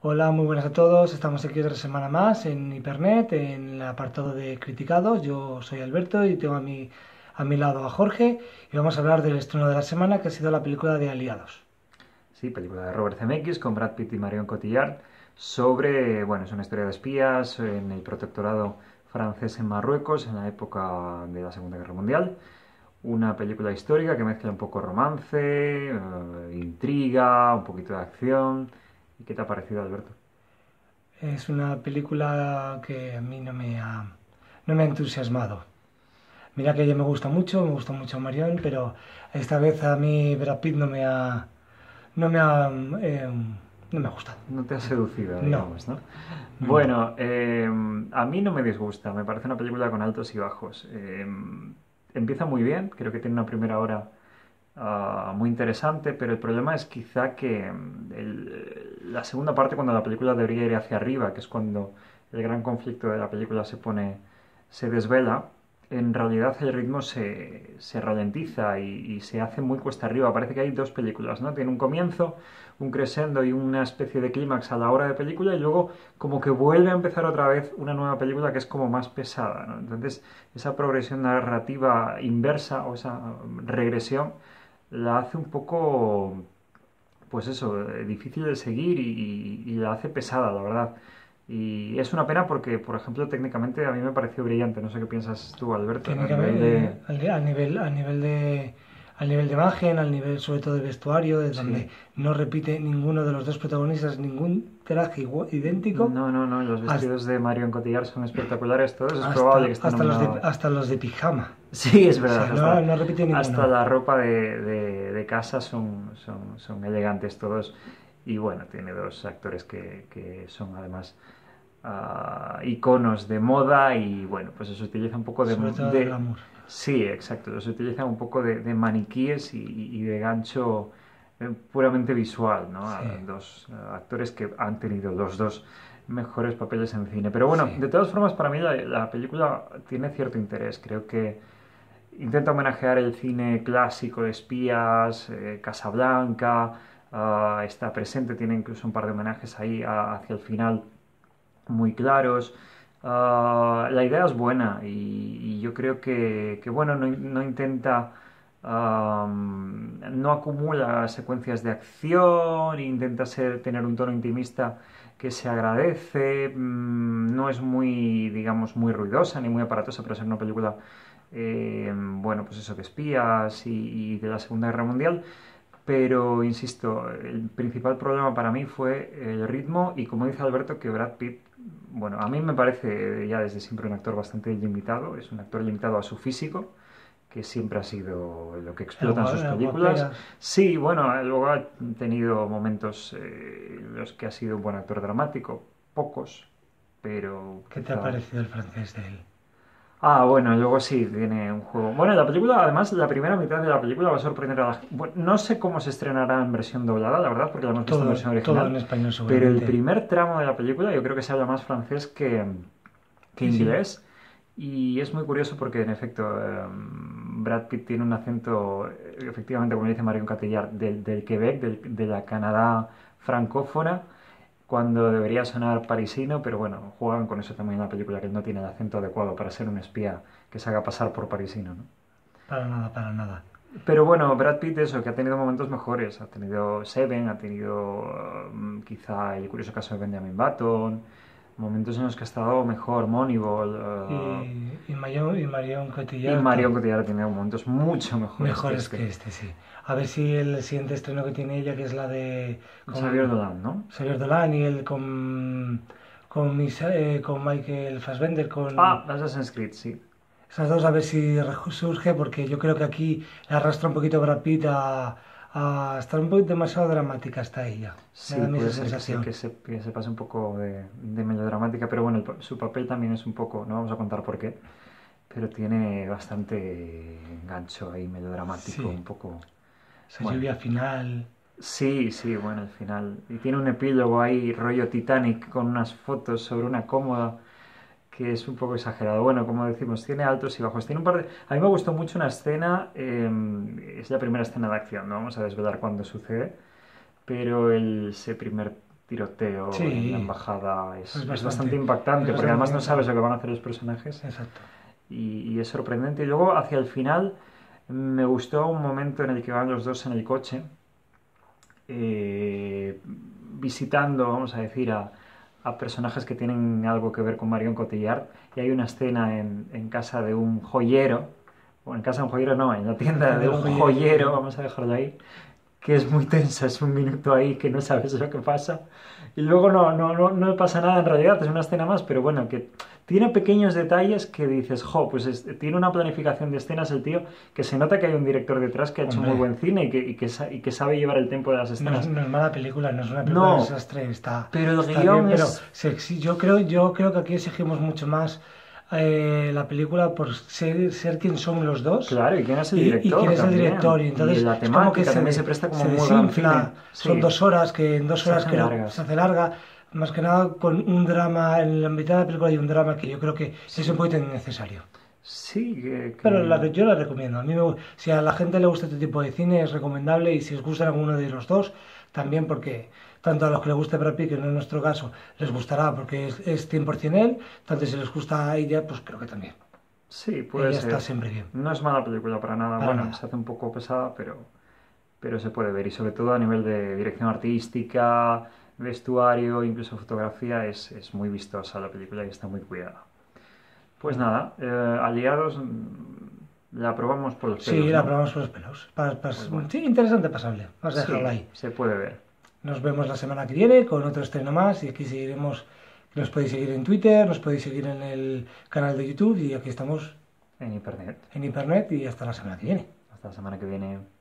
Hola, muy buenas a todos. Estamos aquí otra semana más en Hipernet, en el apartado de criticados. Yo soy Alberto y tengo a mi, a mi lado a Jorge y vamos a hablar del estreno de la semana que ha sido la película de Aliados. Sí, película de Robert Zemeckis con Brad Pitt y Marion Cotillard sobre, bueno, es una historia de espías en el protectorado francés en Marruecos en la época de la Segunda Guerra Mundial. Una película histórica que mezcla un poco romance, eh, intriga, un poquito de acción. ¿Y qué te ha parecido, Alberto? Es una película que a mí no me ha, no me ha entusiasmado. Mira que ella me gusta mucho, me gusta mucho Marion, pero esta vez a mí Brad Pitt no me ha, no me ha, eh, no me ha gustado. No te ha seducido, digamos, ¿no? Bueno, eh, a mí no me disgusta, me parece una película con altos y bajos. Eh, empieza muy bien, creo que tiene una primera hora ah, muy interesante, pero el problema es quizá que mm, la segunda parte, cuando la película debería ir hacia arriba, que es cuando el gran conflicto de la película se pone, se desvela, en realidad el ritmo se, se ralentiza y, se hace muy cuesta arriba. Parece que hay dos películas, ¿no? Tiene un comienzo, un crescendo y una especie de clímax a la hora de película y luego como que vuelve a empezar otra vez una nueva película que es como más pesada. Entonces esa progresión narrativa inversa o esa regresión la hace un poco, pues eso, difícil de seguir y, y la hace pesada, la verdad. Y es una pena porque, por ejemplo, técnicamente a mí me pareció brillante. No sé qué piensas tú, Alberto. A nivel de... Al, nivel, a nivel de al nivel de imagen, al nivel sobre todo de vestuario, de donde no repite ninguno de los dos protagonistas ningún traje idéntico. No, no, no, los vestidos de Marion Cotillard son espectaculares todos, es probable que estén hasta los, de, hasta los de pijama. Sí, es verdad. hasta, no, repite ninguno. Hasta la ropa de, de, de casa son, son, son, elegantes todos. Y bueno, tiene dos actores que, que son además iconos de moda y bueno, pues se utiliza un poco de... de Sí, exacto, se utiliza un poco de, maniquíes y, de gancho eh, puramente visual, ¿no? Dos eh, actores que han tenido los dos mejores papeles en cine. Pero bueno, de todas formas, para mí la, película tiene cierto interés. Creo que intenta homenajear el cine clásico de espías, eh, Casablanca, ah, está presente, tiene incluso un par de homenajes ahí hacia el final muy claros. Ah, la idea es buena y, yo creo que, bueno, no, intenta, no acumula secuencias de acción, intenta ser, tener un tono intimista que se agradece, mm, no es muy, digamos, muy ruidosa ni muy aparatosa para ser una película, eh, bueno, pues eso, de espías y de la Segunda Guerra Mundial, pero insisto, el principal problema para mí fue el ritmo y como dice Alberto que Brad Pitt, bueno, a mí me parece ya desde siempre un actor bastante limitado, es un actor limitado a su físico, que siempre ha sido lo que explota en sus películas. Sí, bueno, luego ha tenido momentos en eh, los que ha sido un buen actor dramático, pocos, pero... ¿Qué te ha parecido el francés de él? Ah, bueno, luego sí, tiene un juego. Bueno, la película, además, la primera mitad de la película va a sorprender a la no sé cómo se estrenará en versión doblada, la verdad, porque la hemos visto en versión original. Todo en español, Pero el primer tramo de la película yo creo que se habla más francés que, que inglés. Y es muy curioso porque, en efecto, em, Brad Pitt tiene un acento, efectivamente, como dice Marion Cotillard, del, del Quebec, de la Canadá francófona cuando debería sonar parisino, pero bueno, juegan con eso también en la película, que no tiene el acento adecuado para ser un espía que se haga pasar por parisino, ¿no? Para nada, para nada. Pero bueno, Brad Pitt, eso, que ha tenido momentos mejores. Ha tenido Seven, ha tenido mm, quizá el curioso caso de Benjamin Button, momentos en los que ha estado mejor, Moneyball. y, y, Marion, y Marion Cotillard. Y Marion Cotillard tenido momentos mucho mejores. Mejores que este. sí. A ver si el siguiente estreno que tiene ella, que es la de... Con, Xavier Dolan, ¿no? Xavier Dolan y el con... Con, eh, con Michael Fassbender, con... Ah, Assassin's Creed, sí. Esas dos a ver si surge, porque yo creo que aquí le arrastra un poquito Brad Pitt a, a estar un poquito demasiado dramática hasta ella. Sí, puede ser que, se, que se pase un poco de, de melodramática, pero bueno, su papel también es un poco, no vamos a contar por qué, pero tiene bastante gancho ahí melodramático, un poco... Esa lluvia final. Sí, sí, bueno, al final. Y tiene un epílogo ahí, rollo Titanic, con unas fotos sobre una cómoda que es un poco exagerado. Bueno, como decimos, tiene altos y bajos. Tiene un par de... A mí me gustó mucho una escena, em, es la primera escena de acción, no vamos a desvelar cuándo sucede, pero el, ese primer tiroteo Sí. en la embajada es, Es es bastante- impactante, es porque además no sabes lo que van a hacer los personajes Exacto. y, y es sorprendente. Y luego hacia el final me gustó un momento en el que van los dos en el coche eh, visitando, vamos a decir, a, a personajes que tienen algo que ver con Marion Cotillard. Y hay una escena en, en casa de un joyero, o en casa de un joyero no, en la tienda de un joyero, vamos a dejarlo ahí, que es muy tensa, es un minuto ahí que no sabes lo que pasa. Y luego no, no, no, no pasa nada en realidad, es una escena más, pero bueno, que tiene pequeños detalles que dices, jo, pues es- tiene una planificación de escenas el tío, que se nota que hay un director detrás que ha hecho Hombre. muy buen cine y que, y que, y que sabe llevar el tempo de las escenas. es, no es mala película, no es una película de desastre, está, Pero el está guion bien, pero es- exi- yo, creo, yo creo que aquí exigimos mucho más eh, la película por ser, ser quien son los dos. Claro, y quién es el director. Y, quién es el director. Y entonces la como que se, también se presta como se muy desinfla. Son Sí. dos horas que en dos Se horas hacen creo- largas. se hace larga. Más que nada con un drama, en la mitad de la película hay un drama que yo creo que es un poquito innecesario. Sí, que, que- Pero la, yo la recomiendo. A mí me si a la gente le gusta este tipo de cine es recomendable y si os gusta alguno de los dos, también porque tanto a los que les guste Brad Pitt, que no es nuestro caso, les gustará porque es, es 100% él, tanto si les gusta a ella, pues creo que también. Sí, puede ella ser. está siempre bien. No es mala película para nada. Para bueno, nada. se hace un poco pesada, pero, pero se puede ver. Y sobre todo a nivel de dirección artística, vestuario, incluso fotografía, es, es muy vistosa la película y está muy cuidada. Pues nada, eh, Aliados mm, la probamos por los Sí, pelos, la ¿no? probamos por los pelos. Pa- pa- Pues bueno. Sí, interesante, pasable. Vamos a Sí, dejarlo ahí. se puede ver. Nos vemos la semana que viene con otro estreno más y aquí seguiremos. Nos podéis seguir en Twitter, nos podéis seguir en el canal de YouTube y aquí estamos En internet. en Internet y hasta la semana que viene. Hasta la semana que viene.